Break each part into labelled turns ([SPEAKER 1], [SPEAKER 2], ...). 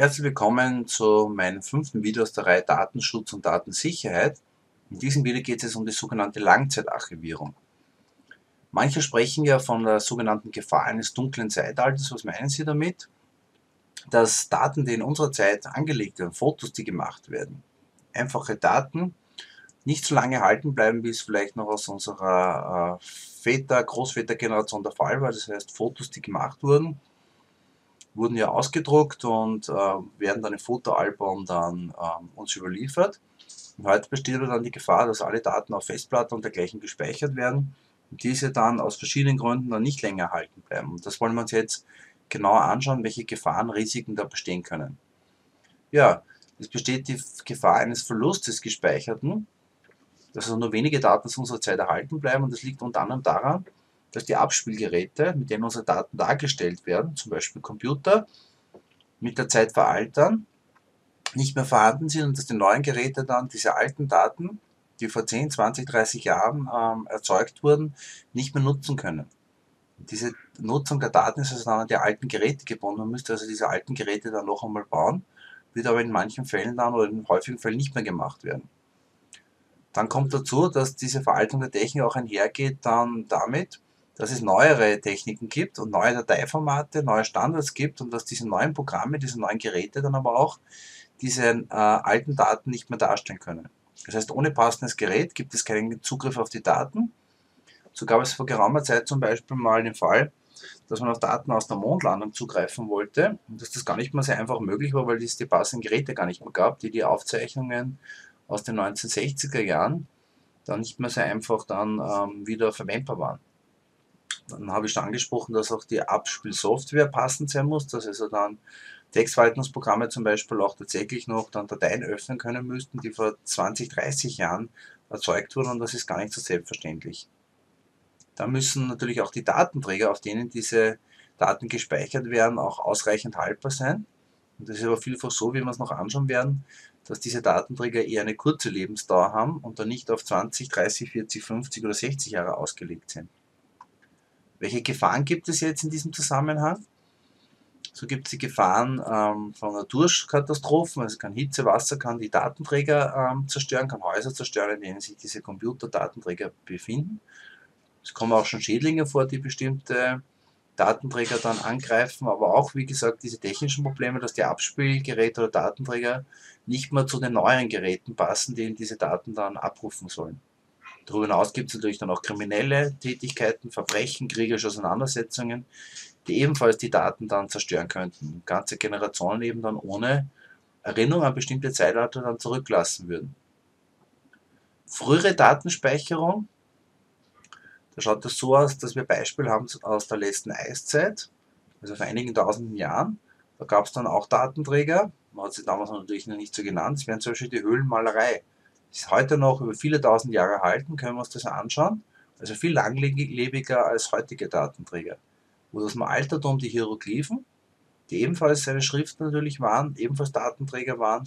[SPEAKER 1] Herzlich willkommen zu meinem fünften Video aus der Reihe Datenschutz und Datensicherheit. In diesem Video geht es um die sogenannte Langzeitarchivierung. Manche sprechen ja von der sogenannten Gefahr eines dunklen Zeitalters. Was meinen Sie damit? Dass Daten, die in unserer Zeit angelegt werden, Fotos, die gemacht werden, einfache Daten, nicht so lange halten bleiben, wie es vielleicht noch aus unserer äh, Väter-, Großvätergeneration der Fall war. Das heißt, Fotos, die gemacht wurden, wurden ja ausgedruckt und äh, werden dann im Fotoalbum dann ähm, uns überliefert. Und heute besteht aber dann die Gefahr, dass alle Daten auf Festplatten und dergleichen gespeichert werden und diese dann aus verschiedenen Gründen dann nicht länger erhalten bleiben. Und das wollen wir uns jetzt genauer anschauen, welche Gefahren, Risiken da bestehen können. Ja, es besteht die Gefahr eines Verlustes gespeicherten, dass also nur wenige Daten aus unserer Zeit erhalten bleiben und das liegt unter anderem daran, dass die Abspielgeräte, mit denen unsere Daten dargestellt werden, zum Beispiel Computer, mit der Zeit veraltern, nicht mehr vorhanden sind und dass die neuen Geräte dann diese alten Daten, die vor 10, 20, 30 Jahren ähm, erzeugt wurden, nicht mehr nutzen können. Diese Nutzung der Daten ist also dann an die alten Geräte gebunden. Man müsste also diese alten Geräte dann noch einmal bauen, wird aber in manchen Fällen dann oder in häufigen Fällen nicht mehr gemacht werden. Dann kommt dazu, dass diese Veraltung der Technik auch einhergeht dann damit, dass es neuere Techniken gibt und neue Dateiformate, neue Standards gibt und dass diese neuen Programme, diese neuen Geräte dann aber auch diese äh, alten Daten nicht mehr darstellen können. Das heißt, ohne passendes Gerät gibt es keinen Zugriff auf die Daten. So gab es vor geraumer Zeit zum Beispiel mal den Fall, dass man auf Daten aus der Mondlandung zugreifen wollte und dass das gar nicht mehr sehr einfach möglich war, weil es die passenden Geräte gar nicht mehr gab, die die Aufzeichnungen aus den 1960er Jahren dann nicht mehr sehr einfach dann ähm, wieder verwendbar waren. Dann habe ich schon angesprochen, dass auch die Abspielsoftware passend sein muss, dass also dann Textverwaltungsprogramme zum Beispiel auch tatsächlich noch dann Dateien öffnen können müssten, die vor 20, 30 Jahren erzeugt wurden und das ist gar nicht so selbstverständlich. Da müssen natürlich auch die Datenträger, auf denen diese Daten gespeichert werden, auch ausreichend haltbar sein. Und das ist aber vielfach so, wie wir es noch anschauen werden, dass diese Datenträger eher eine kurze Lebensdauer haben und dann nicht auf 20, 30, 40, 50 oder 60 Jahre ausgelegt sind. Welche Gefahren gibt es jetzt in diesem Zusammenhang? So gibt es die Gefahren ähm, von Naturkatastrophen, also kann Hitze, Wasser, kann die Datenträger ähm, zerstören, kann Häuser zerstören, in denen sich diese Computerdatenträger befinden. Es kommen auch schon Schädlinge vor, die bestimmte Datenträger dann angreifen, aber auch, wie gesagt, diese technischen Probleme, dass die Abspielgeräte oder Datenträger nicht mehr zu den neuen Geräten passen, die diese Daten dann abrufen sollen. Darüber hinaus gibt es natürlich dann auch kriminelle Tätigkeiten, Verbrechen, kriegerische Auseinandersetzungen, die ebenfalls die Daten dann zerstören könnten. Ganze Generationen eben dann ohne Erinnerung an bestimmte Zeitalter dann zurücklassen würden. Frühere Datenspeicherung, da schaut das so aus, dass wir Beispiele haben aus der letzten Eiszeit, also vor einigen tausenden Jahren. Da gab es dann auch Datenträger, man hat sie damals natürlich noch nicht so genannt, das wären zum Beispiel die Höhlenmalerei ist heute noch über viele tausend Jahre erhalten, können wir uns das anschauen. Also viel langlebiger als heutige Datenträger. Wo das im Altertum die Hieroglyphen, die ebenfalls seine Schriften natürlich waren, ebenfalls Datenträger waren,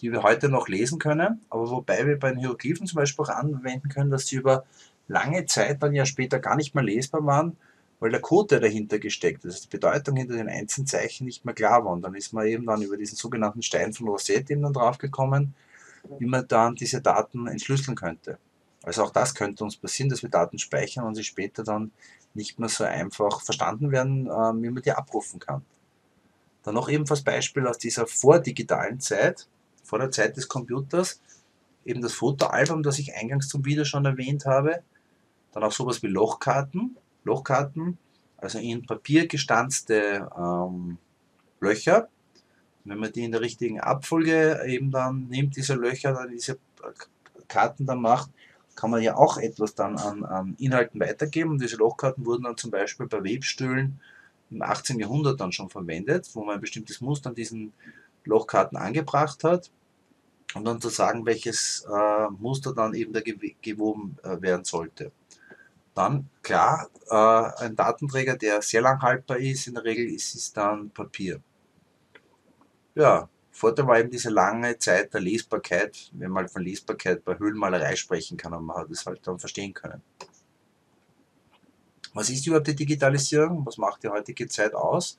[SPEAKER 1] die wir heute noch lesen können, aber wobei wir bei den Hieroglyphen zum Beispiel auch anwenden können, dass sie über lange Zeit dann ja später gar nicht mehr lesbar waren, weil der Code, der dahinter gesteckt ist, also die Bedeutung hinter den einzelnen Zeichen nicht mehr klar war. Und dann ist man eben dann über diesen sogenannten Stein von Rosette eben dann draufgekommen, wie man dann diese Daten entschlüsseln könnte. Also auch das könnte uns passieren, dass wir Daten speichern und sie später dann nicht mehr so einfach verstanden werden, ähm, wie man die abrufen kann. Dann noch ebenfalls Beispiel aus dieser vordigitalen Zeit, vor der Zeit des Computers, eben das Fotoalbum, das ich eingangs zum Video schon erwähnt habe. Dann auch sowas wie Lochkarten. Lochkarten, also in Papier gestanzte ähm, Löcher, wenn man die in der richtigen Abfolge eben dann nimmt, diese Löcher, dann diese Karten dann macht, kann man ja auch etwas dann an, an Inhalten weitergeben. Und diese Lochkarten wurden dann zum Beispiel bei Webstühlen im 18. Jahrhundert dann schon verwendet, wo man ein bestimmtes Muster an diesen Lochkarten angebracht hat, um dann zu sagen, welches äh, Muster dann eben da gewoben äh, werden sollte. Dann, klar, äh, ein Datenträger, der sehr lang haltbar ist, in der Regel ist es dann Papier ja, Vorteil war eben diese lange Zeit der Lesbarkeit, wenn man von Lesbarkeit bei Höhlenmalerei sprechen kann und man hat es halt dann verstehen können. Was ist überhaupt die Digitalisierung? Was macht die heutige Zeit aus?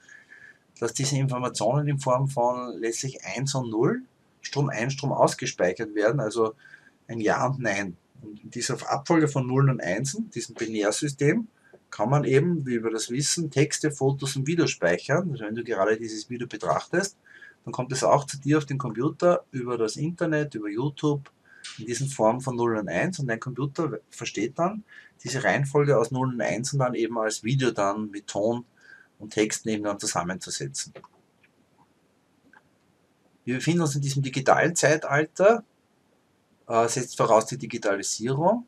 [SPEAKER 1] dass diese Informationen in Form von letztlich 1 und 0, Strom ein, Strom ausgespeichert werden, also ein Ja und Nein. Und in dieser Abfolge von Nullen und Einsen, diesem Binärsystem, kann man eben, wie wir das wissen, Texte, Fotos und Videos speichern. Also wenn du gerade dieses Video betrachtest, dann kommt es auch zu dir auf den Computer über das Internet, über YouTube, in diesen Form von 0 und 1 und dein Computer versteht dann diese Reihenfolge aus 0 und 1 und dann eben als Video dann mit Ton und Text nebeneinander zusammenzusetzen. Wir befinden uns in diesem digitalen Zeitalter, äh, setzt voraus die Digitalisierung.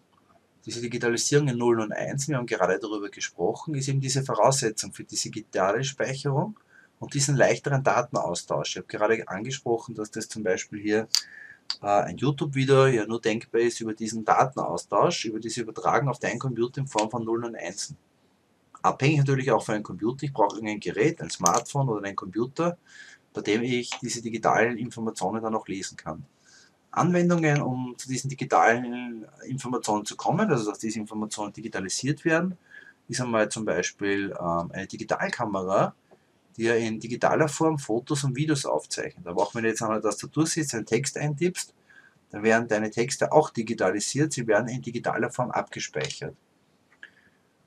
[SPEAKER 1] Diese Digitalisierung in 0 und 1, wir haben gerade darüber gesprochen, ist eben diese Voraussetzung für diese digitale Speicherung und diesen leichteren Datenaustausch. Ich habe gerade angesprochen, dass das zum Beispiel hier äh, ein YouTube-Video ja nur denkbar ist über diesen Datenaustausch, über diese Übertragung auf deinen Computer in Form von 0 und 1. Abhängig natürlich auch von einem Computer. Ich brauche ein Gerät, ein Smartphone oder einen Computer, bei dem ich diese digitalen Informationen dann auch lesen kann. Anwendungen, um zu diesen digitalen Informationen zu kommen, also dass diese Informationen digitalisiert werden, ist einmal zum Beispiel ähm, eine Digitalkamera, die ja in digitaler Form Fotos und Videos aufzeichnet. Aber auch wenn du jetzt an der Tastatur sitzt, einen Text eintippst, dann werden deine Texte auch digitalisiert, sie werden in digitaler Form abgespeichert.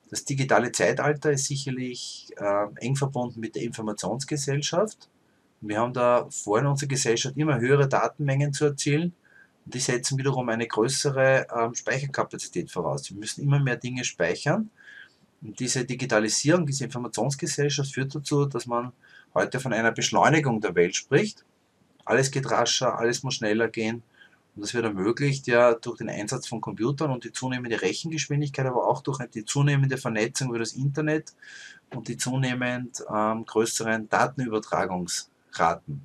[SPEAKER 1] Das digitale Zeitalter ist sicherlich äh, eng verbunden mit der Informationsgesellschaft. Wir haben da vor in unserer Gesellschaft immer höhere Datenmengen zu erzielen und die setzen wiederum eine größere ähm, Speicherkapazität voraus. Wir müssen immer mehr Dinge speichern und diese Digitalisierung, diese Informationsgesellschaft führt dazu, dass man heute von einer Beschleunigung der Welt spricht. Alles geht rascher, alles muss schneller gehen. Und das wird ermöglicht ja durch den Einsatz von Computern und die zunehmende Rechengeschwindigkeit, aber auch durch die zunehmende Vernetzung über das Internet und die zunehmend ähm, größeren Datenübertragungsraten.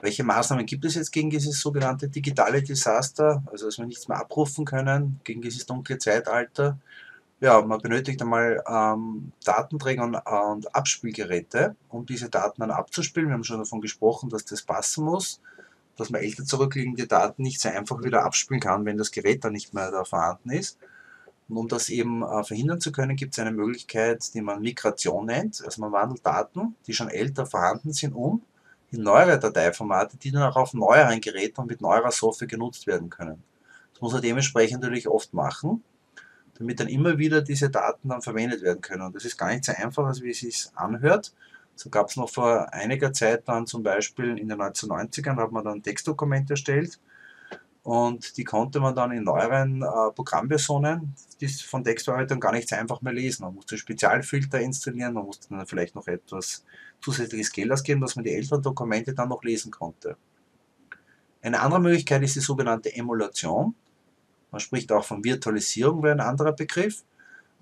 [SPEAKER 1] Welche Maßnahmen gibt es jetzt gegen dieses sogenannte digitale Desaster, also dass wir nichts mehr abrufen können, gegen dieses dunkle Zeitalter? Ja, man benötigt einmal ähm, Datenträger und, und, Abspielgeräte, um diese Daten dann abzuspielen. Wir haben schon davon gesprochen, dass das passen muss, dass man älter zurückliegende Daten nicht so einfach wieder abspielen kann, wenn das Gerät dann nicht mehr da vorhanden ist. Und um das eben äh, verhindern zu können, gibt es eine Möglichkeit, die man Migration nennt. Also man wandelt Daten, die schon älter vorhanden sind, um in neuere Dateiformate, die dann auch auf neueren Geräten und mit neuerer Software genutzt werden können. Das muss er dementsprechend natürlich oft machen damit dann immer wieder diese Daten dann verwendet werden können. Und das ist gar nicht so einfach, als wie es sich anhört. So gab es noch vor einiger Zeit dann zum Beispiel in den 1990ern hat man dann Textdokumente erstellt und die konnte man dann in neueren äh, Programmversionen von Textverarbeitung gar nicht so einfach mehr lesen. Man musste Spezialfilter installieren, man musste dann vielleicht noch etwas zusätzliches Geld ausgeben, dass man die älteren Dokumente dann noch lesen konnte. Eine andere Möglichkeit ist die sogenannte Emulation. Man spricht auch von Virtualisierung, wäre ein anderer Begriff.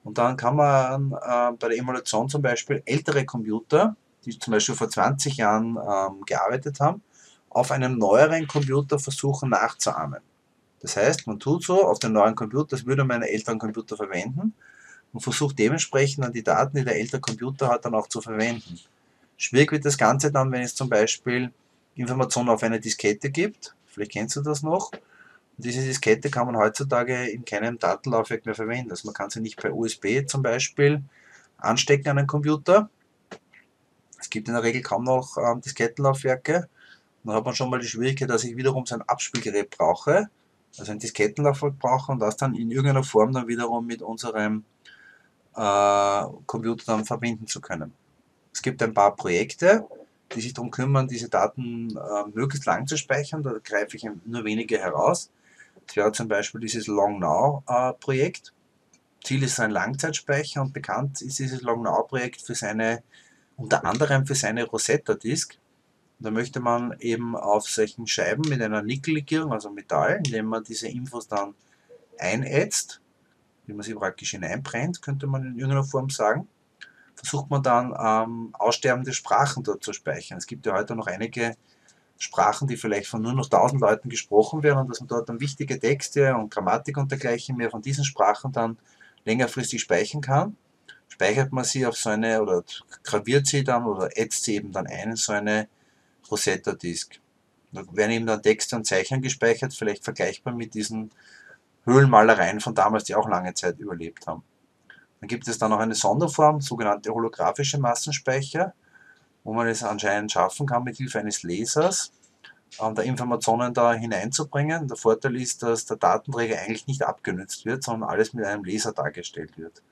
[SPEAKER 1] Und dann kann man äh, bei der Emulation zum Beispiel ältere Computer, die zum Beispiel vor 20 Jahren ähm, gearbeitet haben, auf einem neueren Computer versuchen nachzuahmen. Das heißt, man tut so auf den neuen Computer, das würde man einen älteren Computer verwenden und versucht dementsprechend dann die Daten, die der ältere Computer hat, dann auch zu verwenden. Schwierig wird das Ganze dann, wenn es zum Beispiel Informationen auf einer Diskette gibt, vielleicht kennst du das noch, diese Diskette kann man heutzutage in keinem Datenlaufwerk mehr verwenden. Also man kann sie nicht per USB zum Beispiel anstecken an einen Computer. Es gibt in der Regel kaum noch ähm, Diskettenlaufwerke. Dann hat man schon mal die Schwierigkeit, dass ich wiederum so ein Abspielgerät brauche, also ein Diskettenlaufwerk brauche und das dann in irgendeiner Form dann wiederum mit unserem äh, Computer dann verbinden zu können. Es gibt ein paar Projekte, die sich darum kümmern, diese Daten äh, möglichst lang zu speichern. Da greife ich nur wenige heraus. Wäre zum Beispiel dieses Long Now äh, Projekt. Ziel ist ein Langzeitspeicher und bekannt ist dieses Long Now Projekt für seine, unter anderem für seine Rosetta Disk. Da möchte man eben auf solchen Scheiben mit einer Nickellegierung, also Metall, indem man diese Infos dann einätzt, wie man sie praktisch hineinbrennt, könnte man in irgendeiner Form sagen, versucht man dann ähm, aussterbende Sprachen dort zu speichern. Es gibt ja heute noch einige Sprachen, die vielleicht von nur noch 1000 Leuten gesprochen werden und dass man dort dann wichtige Texte und Grammatik und dergleichen mehr von diesen Sprachen dann längerfristig speichern kann. Speichert man sie auf so eine oder graviert sie dann oder ätzt sie eben dann ein in so eine Rosetta-Disk. Da werden eben dann Texte und Zeichen gespeichert, vielleicht vergleichbar mit diesen Höhlenmalereien von damals, die auch lange Zeit überlebt haben. Dann gibt es dann noch eine Sonderform, sogenannte holographische Massenspeicher. Wo man es anscheinend schaffen kann, mit Hilfe eines Lasers ähm, da Informationen da hineinzubringen. Der Vorteil ist, dass der Datenträger eigentlich nicht abgenützt wird, sondern alles mit einem Laser dargestellt wird.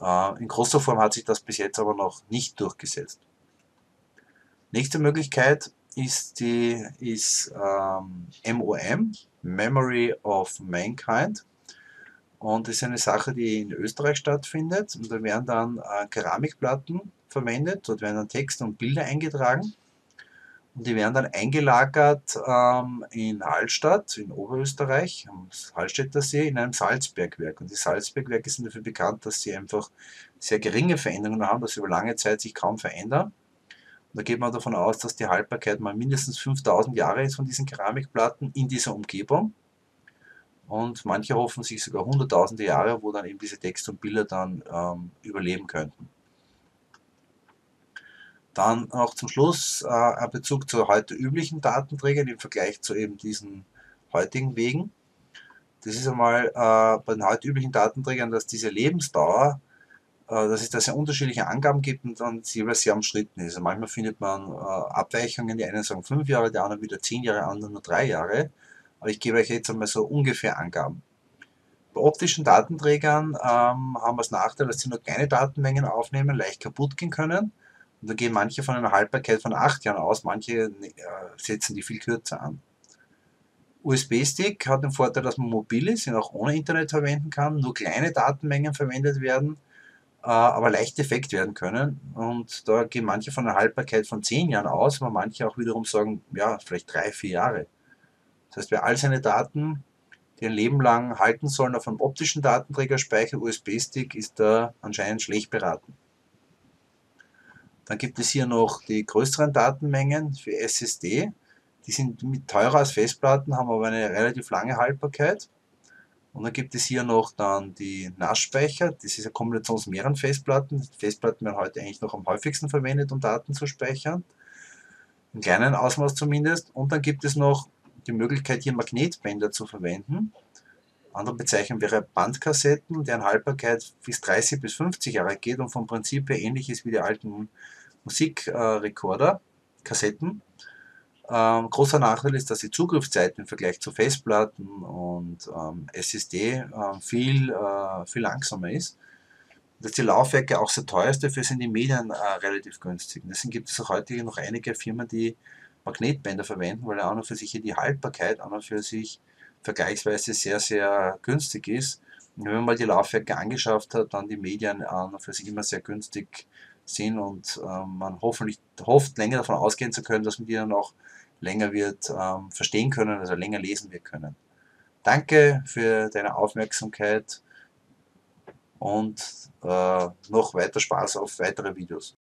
[SPEAKER 1] Äh, in großer Form hat sich das bis jetzt aber noch nicht durchgesetzt. Nächste Möglichkeit ist die ist ähm, MOM, Memory of Mankind. Und das ist eine Sache, die in Österreich stattfindet. Und da werden dann äh, Keramikplatten verwendet, dort werden dann Texte und Bilder eingetragen. Und die werden dann eingelagert ähm, in Hallstatt, in Oberösterreich, am Hallstätter See, in einem Salzbergwerk. Und die Salzbergwerke sind dafür bekannt, dass sie einfach sehr geringe Veränderungen haben, dass sie über lange Zeit sich kaum verändern. Und da geht man davon aus, dass die Haltbarkeit mal mindestens 5000 Jahre ist von diesen Keramikplatten in dieser Umgebung. Und manche hoffen sich sogar hunderttausende Jahre, wo dann eben diese Texte und Bilder dann ähm, überleben könnten. Dann noch zum Schluss äh, ein Bezug zu heute üblichen Datenträgern im Vergleich zu eben diesen heutigen Wegen. Das ist einmal äh, bei den heute üblichen Datenträgern, dass diese Lebensdauer, äh, dass es da sehr unterschiedliche Angaben gibt und dann jeweils sehr umstritten ist. Also manchmal findet man äh, Abweichungen, die einen sagen fünf Jahre, die anderen wieder zehn Jahre, andere nur drei Jahre. Aber ich gebe euch jetzt einmal so ungefähr Angaben. Bei optischen Datenträgern ähm, haben wir das Nachteil, dass sie nur kleine Datenmengen aufnehmen, leicht kaputt gehen können. Und da gehen manche von einer Haltbarkeit von 8 Jahren aus, manche äh, setzen die viel kürzer an. USB-Stick hat den Vorteil, dass man mobil ist, ihn auch ohne Internet verwenden kann, nur kleine Datenmengen verwendet werden, äh, aber leicht defekt werden können. Und da gehen manche von einer Haltbarkeit von 10 Jahren aus, aber manche auch wiederum sagen, ja, vielleicht 3, 4 Jahre. Das heißt, wer all seine Daten, die ein Leben lang halten sollen, auf einem optischen Datenträgerspeicher USB-Stick, ist da anscheinend schlecht beraten. Dann gibt es hier noch die größeren Datenmengen für SSD. Die sind teurer als Festplatten, haben aber eine relativ lange Haltbarkeit. Und dann gibt es hier noch dann die NAS-Speicher. Das ist eine Kombination aus mehreren Festplatten. Festplatten werden heute eigentlich noch am häufigsten verwendet, um Daten zu speichern. Im kleinen Ausmaß zumindest. Und dann gibt es noch die Möglichkeit, hier Magnetbänder zu verwenden. Andere Bezeichnung wäre Bandkassetten, deren Haltbarkeit bis 30 bis 50 Jahre geht und vom Prinzip her ähnlich ist wie die alten Musikrekorder, Kassetten. Ähm, großer Nachteil ist, dass die Zugriffszeiten im Vergleich zu Festplatten und ähm, SSD äh, viel, äh, viel langsamer ist. Dass die Laufwerke auch sehr teuer ist, dafür sind die Medien äh, relativ günstig. Deswegen gibt es auch heute noch einige Firmen, die Magnetbänder verwenden, weil auch noch für sich die Haltbarkeit auch noch für sich vergleichsweise sehr, sehr günstig ist. Und wenn man mal die Laufwerke angeschafft hat, dann die Medien an für sich immer sehr günstig sind und ähm, man hoffentlich hofft, länger davon ausgehen zu können, dass man die dann auch länger wird ähm, verstehen können, also länger lesen wir können. Danke für deine Aufmerksamkeit und äh, noch weiter Spaß auf weitere Videos.